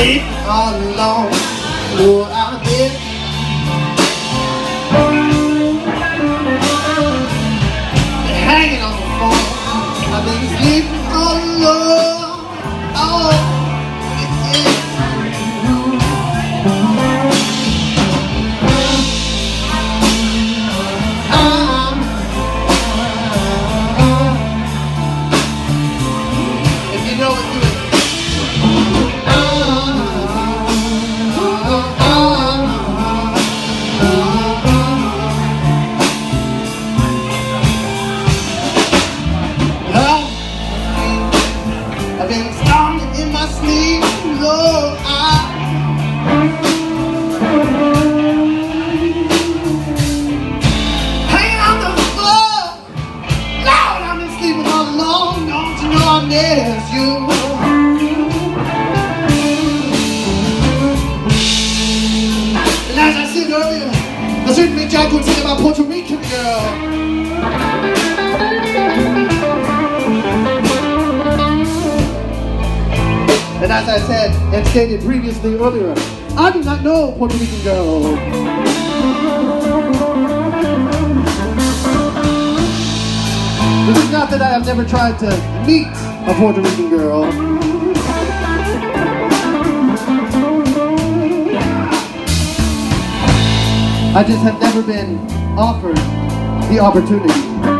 sleep all alone. Oh, I've been hanging on the phone. I've been sleeping all alone. Oh. If you know it, do miss you? And as I said earlier, I certainly Jack would sing about Puerto Rican girl. And as I said and stated previously earlier, I do not know Puerto Rican girl. This is not that I have never tried to meet a Puerto Rican girl. I just have never been offered the opportunity.